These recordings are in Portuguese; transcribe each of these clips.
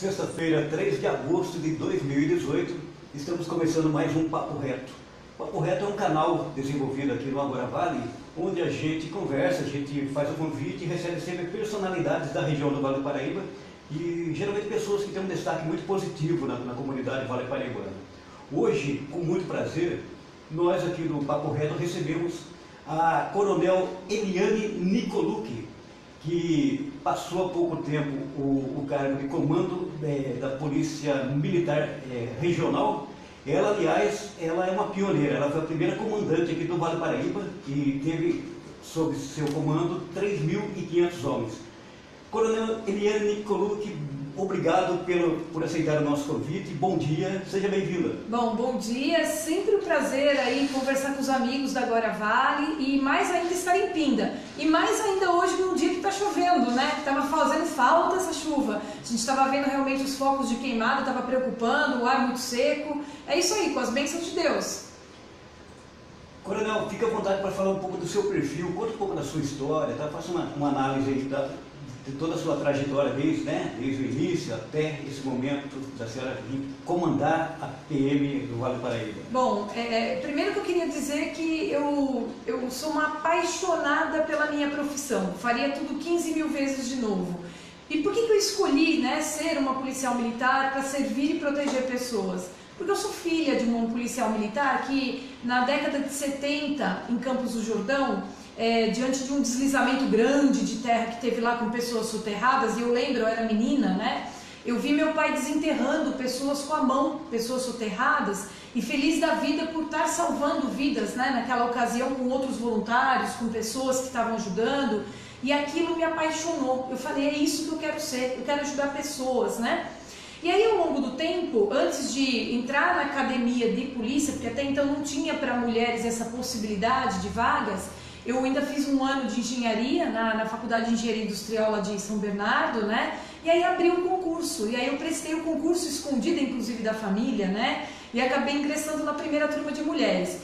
Sexta-feira, 3 de agosto de 2018, estamos começando mais um Papo Reto. Papo Reto é um canal desenvolvido aqui no Agora Vale, onde a gente conversa, a gente faz o convite e recebe sempre personalidades da região do Vale do Paraíba e geralmente pessoas que têm um destaque muito positivo na, na comunidade Vale Paraibana. Hoje, com muito prazer, nós aqui no Papo Reto recebemos a Coronel Eliane Nicolucci, que passou há pouco tempo o, o cargo de comando é, da Polícia Militar é, Regional. Ela, aliás, ela é uma pioneira, ela foi a primeira comandante aqui do Vale Paraíba e teve sob seu comando 3.500 homens. Coronel Eliane Nicolucci, obrigado pelo, por aceitar o nosso convite. Bom dia, seja bem-vinda. Bom, bom dia. Sempre um prazer aí conversar com os amigos da Agora Vale e mais ainda estar em Pinda. E mais ainda hoje num dia que está chovendo, né? Estava fazendo falta essa chuva. A gente estava vendo realmente os focos de queimado, estava preocupando, o ar muito seco. É isso aí, com as bênçãos de Deus. Coronel, fica à vontade para falar um pouco do seu perfil, conta um pouco da sua história, tá? faça uma, uma análise aí da, de toda a sua trajetória desde, né, desde o início até esse momento da senhora comandar a PM do Vale do Paraíba. Bom, é, primeiro que eu queria dizer que eu, eu sou uma apaixonada pela minha profissão, faria tudo 15 mil vezes de novo. E por que, que eu escolhi né, ser uma policial militar para servir e proteger pessoas? Porque eu sou filha de um policial militar que, na década de 70, em Campos do Jordão, é, diante de um deslizamento grande de terra que teve lá com pessoas soterradas, e eu lembro, eu era menina, né? Eu vi meu pai desenterrando pessoas com a mão, pessoas soterradas, e feliz da vida por estar salvando vidas, né? Naquela ocasião com outros voluntários, com pessoas que estavam ajudando, e aquilo me apaixonou. Eu falei, é isso que eu quero ser, eu quero ajudar pessoas, né? E aí, ao longo do tempo, antes de entrar na academia de polícia, porque até então não tinha para mulheres essa possibilidade de vagas, eu ainda fiz um ano de engenharia na, na Faculdade de Engenharia Industrial lá de São Bernardo, né? E aí abri um concurso, e aí eu prestei o um concurso escondido, inclusive, da família, né? E acabei ingressando na primeira turma de mulheres.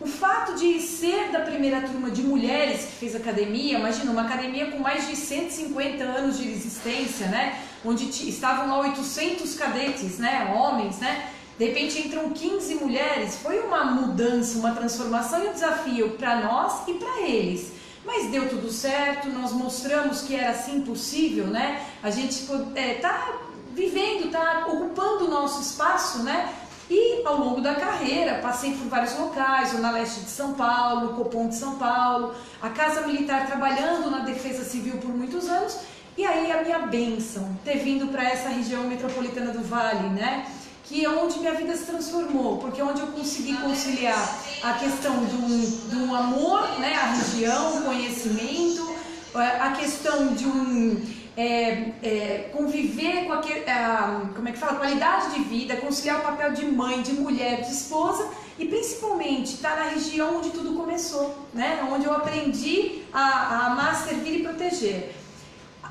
O fato de ser da primeira turma de mulheres que fez academia, imagina, uma academia com mais de 150 anos de existência, né? Onde estavam lá 800 cadetes, né? Homens, né? de repente entram 15 mulheres, foi uma mudança, uma transformação e um desafio para nós e para eles. Mas deu tudo certo, nós mostramos que era assim possível, né? A gente é, tá vivendo, está ocupando o nosso espaço, né? E ao longo da carreira, passei por vários locais, Zona Leste de São Paulo, Copom de São Paulo, a Casa Militar trabalhando na Defesa Civil por muitos anos, e aí a minha bênção, ter vindo para essa região metropolitana do Vale, né? que é onde minha vida se transformou, porque é onde eu consegui conciliar a questão do, do amor né, à região, conhecimento, é, a questão de um é, é, conviver com aquele, a, como é que fala, qualidade de vida, conciliar o papel de mãe, de mulher, de esposa e principalmente estar na região onde tudo começou, né? onde eu aprendi a, a amar, servir e proteger.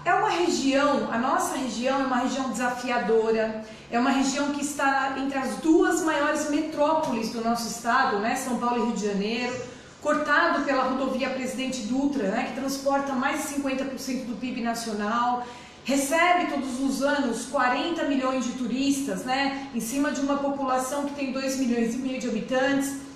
É uma região, a nossa região é uma região desafiadora, é uma região que está entre as duas maiores metrópoles do nosso estado, né, São Paulo e Rio de Janeiro, cortado pela rodovia Presidente Dutra, né, que transporta mais de 50% do PIB nacional, recebe todos os anos 40 milhões de turistas, né, em cima de uma população que tem 2 milhões e meio de habitantes.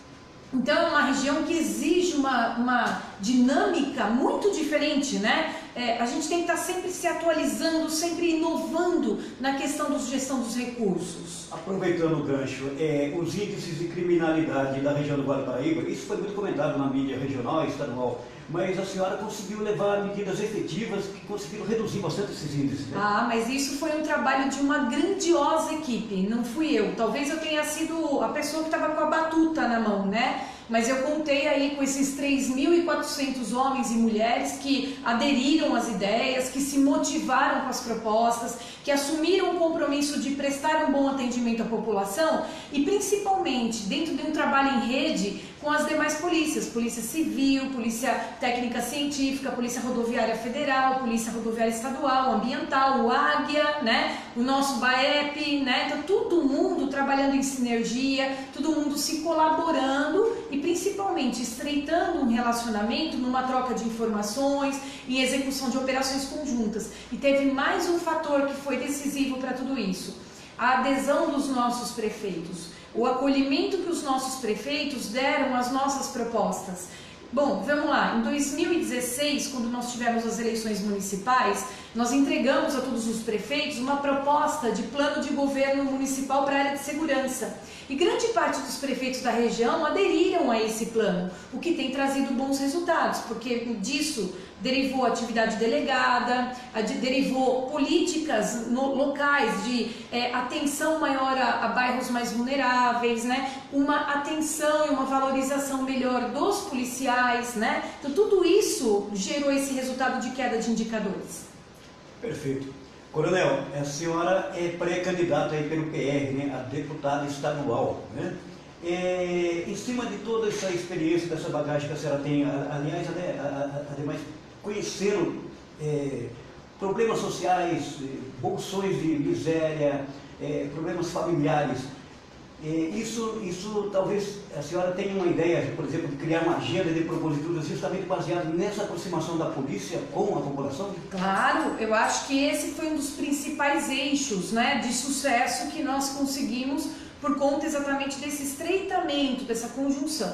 Então é uma região que exige uma, uma dinâmica muito diferente, né? É, a gente tem que estar sempre se atualizando, sempre inovando na questão da gestão dos recursos. Aproveitando o gancho, é, os índices de criminalidade da região do Vale do Paraíba, isso foi muito comentado na mídia regional e estadual, mas a senhora conseguiu levar medidas efetivas que conseguiram reduzir bastante esses índices. Né? Ah, mas isso foi um trabalho de uma grandiosa equipe, não fui eu. Talvez eu tenha sido a pessoa que estava com a batuta na mão, né? Mas eu contei aí com esses 3.400 homens e mulheres que aderiram às ideias, que se motivaram com as propostas, que assumiram o compromisso de prestar um bom atendimento à população e principalmente dentro de um trabalho em rede com as demais polícias, Polícia Civil, Polícia Técnica Científica, Polícia Rodoviária Federal, Polícia Rodoviária Estadual, Ambiental, o Águia, né? o nosso BAEP, né? Então todo mundo trabalhando em sinergia, todo mundo se colaborando e principalmente estreitando um relacionamento numa troca de informações e execução de operações conjuntas. E teve mais um fator que foi decisivo para tudo isso: a adesão dos nossos prefeitos, o acolhimento que os nossos prefeitos deram às nossas propostas. Bom, vamos lá. Em 2016, quando nós tivemos as eleições municipais, nós entregamos a todos os prefeitos uma proposta de plano de governo municipal para a área de segurança. E grande parte dos prefeitos da região aderiram a esse plano, o que tem trazido bons resultados, porque disso derivou atividade delegada, derivou políticas locais de é, atenção maior a, a, bairros mais vulneráveis, né? uma atenção e uma valorização melhor dos policiais. Né? Então, tudo isso gerou esse resultado de queda de indicadores. Perfeito. Coronel, a senhora é pré-candidata aí pelo PR, né, a deputada estadual, né? É, em cima de toda essa experiência, dessa bagagem que a senhora tem, aliás, ademais, conheceram é, problemas sociais, é, bolsões de miséria, é, problemas familiares, isso, isso talvez a senhora tenha uma ideia, por exemplo, de criar uma agenda de proposituras justamente baseada nessa aproximação da polícia com a população? Claro, eu acho que esse foi um dos principais eixos né, de sucesso que nós conseguimos por conta exatamente desse estreitamento, dessa conjunção.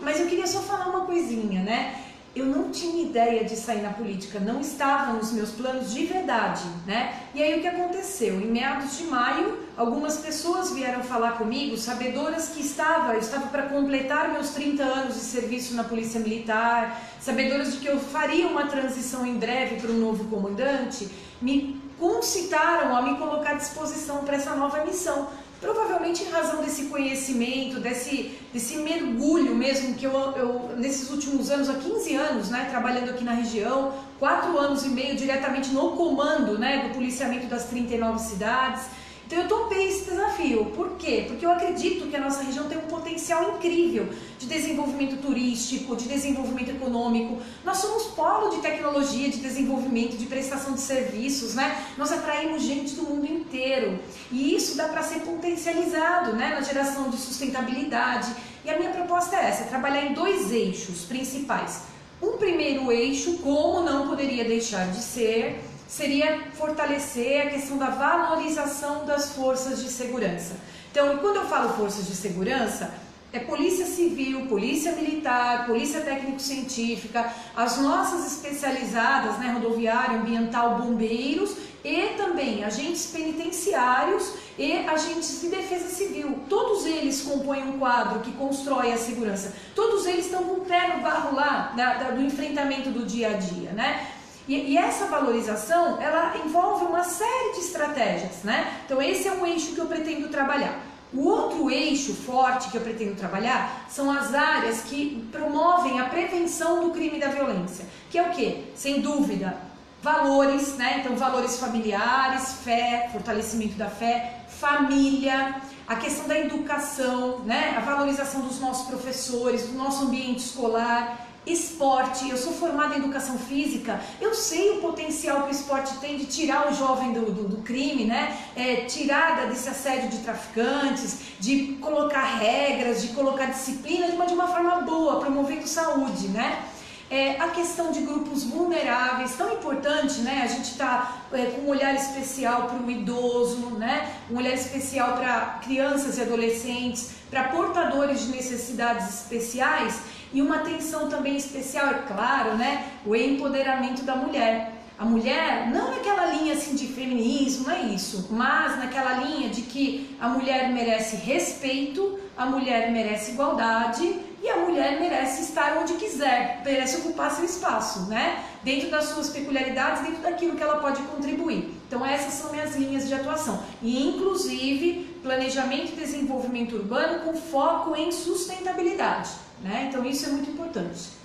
Mas eu queria só falar uma coisinha, né? Eu não tinha ideia de sair na política, não estava nos meus planos de verdade, né? E aí o que aconteceu? Em meados de maio, algumas pessoas vieram falar comigo, sabedoras que estava, eu estava para completar meus 30 anos de serviço na Polícia Militar, sabedoras de que eu faria uma transição em breve para um novo comandante, me concitaram a me colocar à disposição para essa nova missão. Provavelmente em razão desse conhecimento, desse, desse mergulho mesmo que eu, eu, nesses últimos anos, há 15 anos, né, trabalhando aqui na região, quatro anos e meio diretamente no comando né, do policiamento das 39 cidades, então eu topei esse desafio. Por quê? Porque eu acredito que a nossa região tem um potencial incrível de desenvolvimento turístico, de desenvolvimento econômico. Nós somos polo de tecnologia, de desenvolvimento, de prestação de serviços, né? Nós atraímos gente do mundo inteiro. E isso dá para ser potencializado, né, na geração de sustentabilidade. E a minha proposta é essa, é trabalhar em dois eixos principais. Um primeiro eixo, como não poderia deixar de ser, seria fortalecer a questão da valorização das forças de segurança. Então, quando eu falo forças de segurança, é polícia civil, polícia militar, polícia técnico-científica, as nossas especializadas, né, rodoviária, ambiental, bombeiros e também agentes penitenciários e agentes de defesa civil. Todos eles compõem um quadro que constrói a segurança. Todos eles estão com o pé no barro lá da, da, do enfrentamento do dia a dia, né? E, e, essa valorização, ela envolve uma série de estratégias, né? Então esse é um eixo que eu pretendo trabalhar. O outro eixo forte que eu pretendo trabalhar são as áreas que promovem a prevenção do crime e da violência, que é o que? Sem dúvida, valores, né? Então valores familiares, fé, fortalecimento da fé, família, a questão da educação, né? A valorização dos nossos professores, do nosso ambiente escolar, Esporte, eu sou formada em educação física, eu sei o potencial que o esporte tem de tirar o jovem do, do, do crime, né? É, tirar desse assédio de traficantes, de colocar regras, de colocar disciplina de uma, de uma forma boa, promovendo saúde, né? É, a questão de grupos vulneráveis, tão importante, né? A gente está é, com um olhar especial para o idoso, né? Um olhar especial para crianças e adolescentes, para portadores de necessidades especiais e uma atenção também especial, é claro, né? O empoderamento da mulher. A mulher, não naquela linha assim de feminismo, é isso, mas naquela linha de que a mulher merece respeito, a mulher merece igualdade e a mulher merece estar onde quiser, merece ocupar seu espaço, né? Dentro das suas peculiaridades, dentro daquilo que ela pode contribuir. Então essas são minhas linhas de atuação. E inclusive planejamento e desenvolvimento urbano com foco em sustentabilidade. Né? Então isso é muito importante.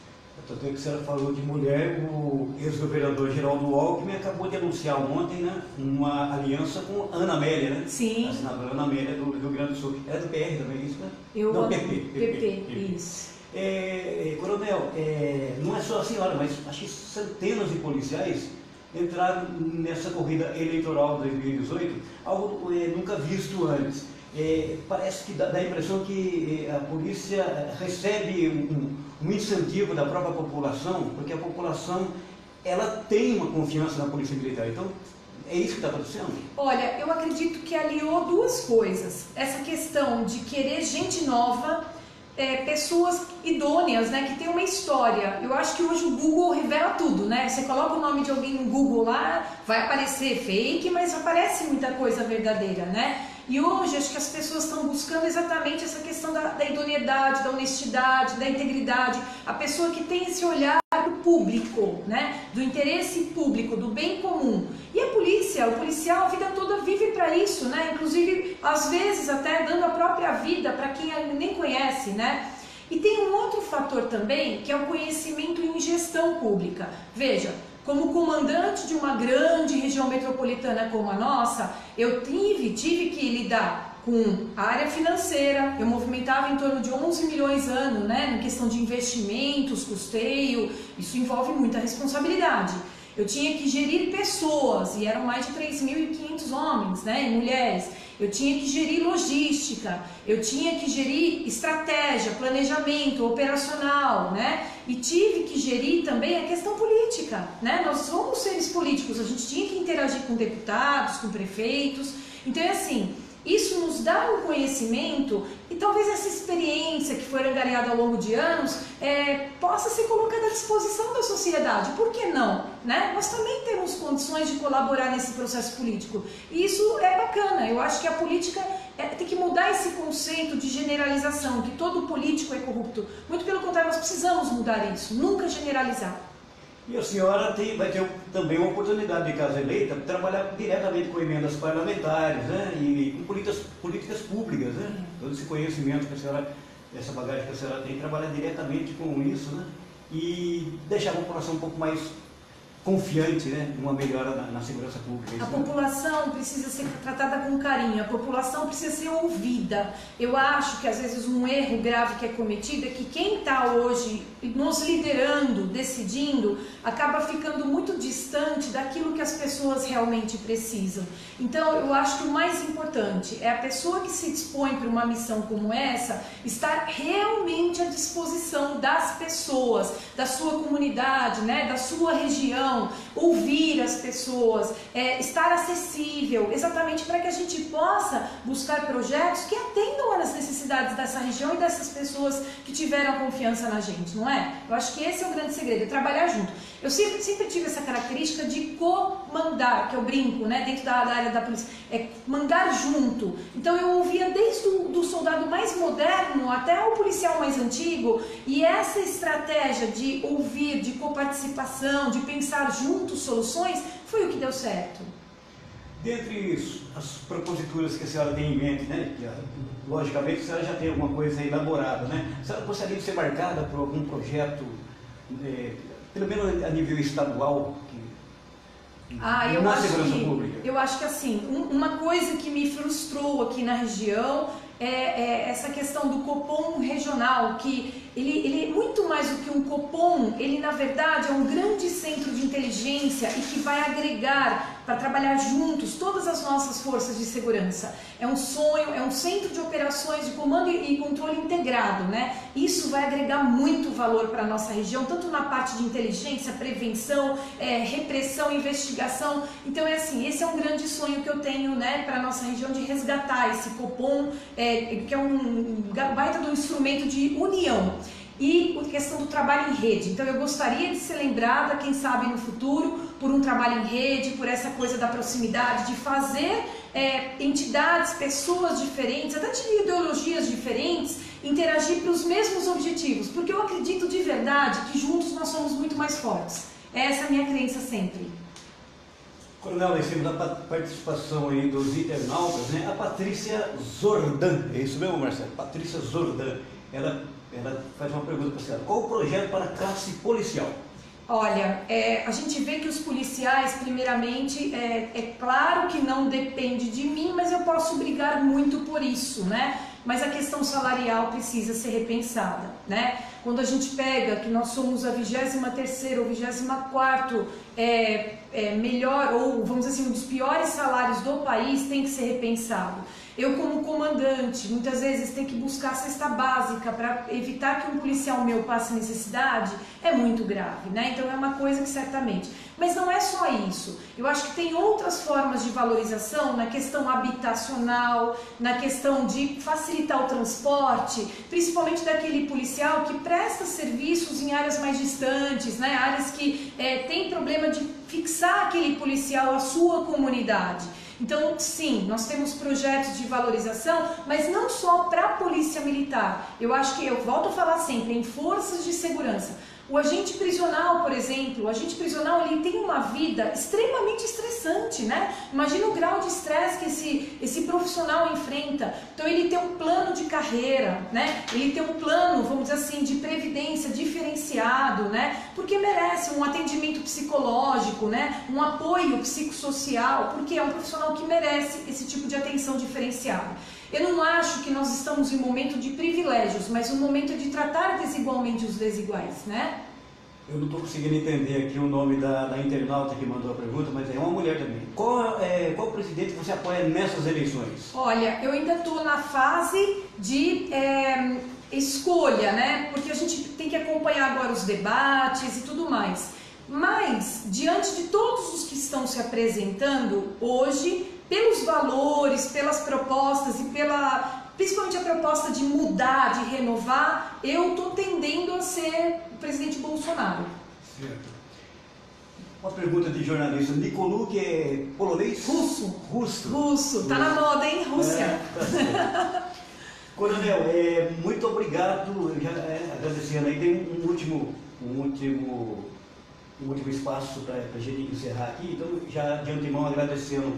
Tanto que a senhora falou de mulher, o ex-governador Geraldo Alckmin acabou de anunciar ontem né, uma aliança com Ana Amélia, né? Sim. A senadora Ana Amélia do Rio Grande do Sul. É do PR também, isso, né? Eu Não, PP. PP, PP, isso. É, é, coronel, é, não é só a senhora, mas acho que centenas de policiais entraram nessa corrida eleitoral de 2018, algo é, nunca visto antes. é, parece que dá, dá, a impressão que é, a polícia recebe um, um, incentivo da própria população, porque a população ela tem uma confiança na polícia militar. Então, é isso que está acontecendo? Olha, eu acredito que aliou duas coisas. Essa questão de querer gente nova, é, pessoas idôneas, né, que tem uma história. Eu acho que hoje o Google revela tudo, né? Você coloca o nome de alguém no Google lá, vai aparecer fake, mas aparece muita coisa verdadeira, né? E hoje acho que as pessoas estão buscando exatamente essa questão da, da idoneidade, da honestidade, da integridade, a pessoa que tem esse olhar público, né? do interesse público, do bem comum. E a polícia, o policial, a vida toda vive para isso, né? inclusive às vezes até dando a própria vida para quem nem conhece. Né? E tem um outro fator também, que é o conhecimento em gestão pública. Veja, como comandante de uma grande região metropolitana como a nossa, eu tive, tive que lidar com a área financeira, eu movimentava em torno de 11 milhões ano, né, em questão de investimentos, custeio, isso envolve muita responsabilidade. Eu tinha que gerir pessoas, e eram mais de 3.500 homens né, e mulheres. Eu tinha que gerir logística, eu tinha que gerir estratégia, planejamento operacional, né? E tive que gerir também a questão política, né? Nós somos seres políticos, a gente tinha que interagir com deputados, com prefeitos. Então é assim, isso nos dá um conhecimento e talvez essa experiência que foi angariada ao longo de anos é, possa ser colocada à disposição da sociedade. Por que não? Né? Nós também temos condições de colaborar nesse processo político. E isso é bacana. Eu acho que a política é, tem que mudar esse conceito de generalização, que todo político é corrupto. Muito pelo contrário, nós precisamos mudar isso, nunca generalizar. E a senhora tem, vai ter também uma oportunidade de caso eleita trabalhar diretamente com emendas parlamentares né? e, políticas, públicas. Né? Todo esse conhecimento que a senhora, essa bagagem que a senhora tem, trabalhar diretamente com isso né? e deixar a população um pouco mais confiante né, numa melhora na, na segurança pública. A população precisa ser tratada com carinho, a população precisa ser ouvida. Eu acho que às vezes um erro grave que é cometido é que quem está hoje nos liderando, decidindo, acaba ficando muito distante daquilo que as pessoas realmente precisam. Então eu acho que o mais importante é a pessoa que se dispõe para uma missão como essa estar realmente à disposição das pessoas, da sua comunidade, né, da sua região ouvir as pessoas, é, estar acessível, exatamente para que a gente possa buscar projetos que atendam às necessidades dessa região e dessas pessoas que tiveram confiança na gente, não é? Eu acho que esse é o grande segredo, é trabalhar junto. Eu sempre, sempre tive essa característica de comandar, que eu brinco, né, dentro da, da área da polícia, é mandar junto. Então eu ouvia desde o do soldado mais moderno até o policial mais antigo, e essa estratégia de ouvir, de coparticipação, de pensar juntos soluções, foi o que deu certo. Dentre as proposituras que a senhora tem em mente, né, que, logicamente a senhora já tem alguma coisa elaborada, né? A senhora gostaria de ser marcada por algum projeto é, pelo menos a nível estadual, que, ah, eu na acho segurança que, pública? Eu acho que assim, um, uma coisa que me frustrou aqui na região é, é, essa questão do Copom regional, que ele, ele é muito mais do que um Copom, ele na verdade é um grande centro de inteligência e que vai agregar para trabalhar juntos todas as nossas forças de segurança. É um sonho, é um centro de operações de comando e controle integrado, né? Isso vai agregar muito valor para a nossa região, tanto na parte de inteligência, prevenção, é, repressão, investigação. Então é assim, esse é um grande sonho que eu tenho, né, para a nossa região de resgatar esse Copom, é, que é um baita do instrumento de união e a questão do trabalho em rede. Então eu gostaria de ser lembrada, quem sabe no futuro, por um trabalho em rede, por essa coisa da proximidade, de fazer é, entidades, pessoas diferentes, até de ideologias diferentes, interagir para os mesmos objetivos, porque eu acredito de verdade que juntos nós somos muito mais fortes. Essa é a minha crença sempre. Coronel, em cima da participação aí dos internautas, né, a Patrícia Zordan, é isso mesmo, Marcelo? Patrícia Zordan, ela ela faz uma pergunta para a senhora. Qual o projeto para a classe policial? Olha, é, a gente vê que os policiais, primeiramente, é, é claro que não depende de mim, mas eu posso brigar muito por isso, né? Mas a questão salarial precisa ser repensada, né? Quando a gente pega que nós somos a 23 ou 24 é, é, melhor, ou vamos dizer assim, um dos piores salários do país, tem que ser repensado. Eu, como comandante, muitas vezes tenho que buscar cesta básica para evitar que um policial meu passe necessidade, é muito grave, né? Então é uma coisa que certamente. Mas não é só isso. Eu acho que tem outras formas de valorização na questão habitacional, na questão de facilitar o transporte, principalmente daquele policial que presta serviços em áreas mais distantes, né? Áreas que é, tem problema de fixar aquele policial à sua comunidade. Então, sim, nós temos projetos de valorização, mas não só para a polícia militar. Eu acho que, eu volto a falar sempre, em forças de segurança. O agente prisional, por exemplo, o agente prisional ele tem uma vida extremamente estressante, né? Imagina o grau de estresse que esse, esse profissional enfrenta. Então ele tem um plano de carreira, né? Ele tem um plano, vamos dizer assim, de previdência diferenciado, né? Porque merece um atendimento psicológico, né? Um apoio psicossocial, porque é um profissional que merece esse tipo de atenção diferenciada. Eu não acho que nós estamos em um momento de privilégios, mas um momento de tratar desigualmente os desiguais, né? Eu não estou conseguindo entender aqui o nome da, da, internauta que mandou a pergunta, mas é uma mulher também. Qual, é, qual presidente você apoia nessas eleições? Olha, eu ainda estou na fase de é, escolha, né? Porque a gente tem que acompanhar agora os debates e tudo mais. Mas, diante de todos os que estão se apresentando hoje, pelos valores, pelas propostas e pela principalmente a proposta de mudar, de renovar, eu estou tendendo a ser o presidente Bolsonaro. Certo. Uma pergunta de jornalista. Nicolú, que é polonês? Russo. Russo. Russo. Tá na moda, hein? Rússia. É, tá Coronel, é, muito obrigado. Já, é, agradecendo aí. Tem um, último, um último, um último espaço para a gente encerrar aqui. Então, já de antemão agradecendo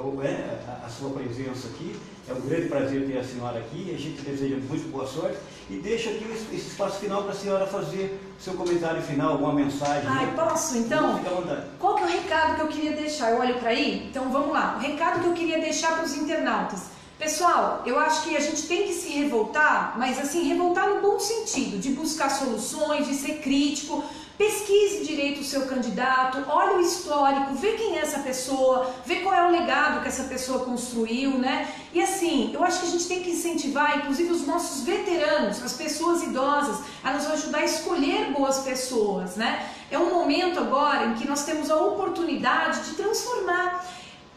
a, a, sua presença aqui. É um grande prazer ter a senhora aqui. A gente deseja muito boa sorte e deixa aqui esse espaço final para a senhora fazer seu comentário final, alguma mensagem. Ai, né? posso então? Fique à vontade. Qual que é o recado que eu queria deixar? Eu olho para aí? Então vamos lá. O recado que eu queria deixar para os internautas. Pessoal, eu acho que a gente tem que se revoltar, mas assim, revoltar no bom sentido, de buscar soluções, de ser crítico, Pesquise direito o seu candidato, olhe o histórico, vê quem é essa pessoa, vê qual é o legado que essa pessoa construiu, né? E assim, eu acho que a gente tem que incentivar, inclusive, os nossos veteranos, as pessoas idosas, a nos ajudar a escolher boas pessoas, né? É um momento agora em que nós temos a oportunidade de transformar.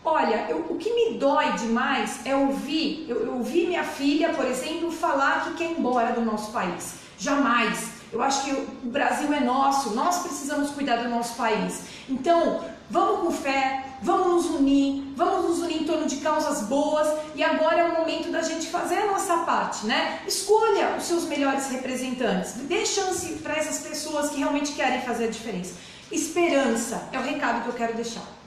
Olha, eu, o que me dói demais é ouvir, eu, eu ouvi minha filha, por exemplo, falar que quer ir embora do nosso país. Jamais. Eu acho que o Brasil é nosso, nós precisamos cuidar do nosso país. Então, vamos com fé, vamos nos unir, vamos nos unir em torno de causas boas e agora é o momento da gente fazer a nossa parte, né? Escolha os seus melhores representantes, dê chance para essas pessoas que realmente querem fazer a diferença. Esperança é o recado que eu quero deixar.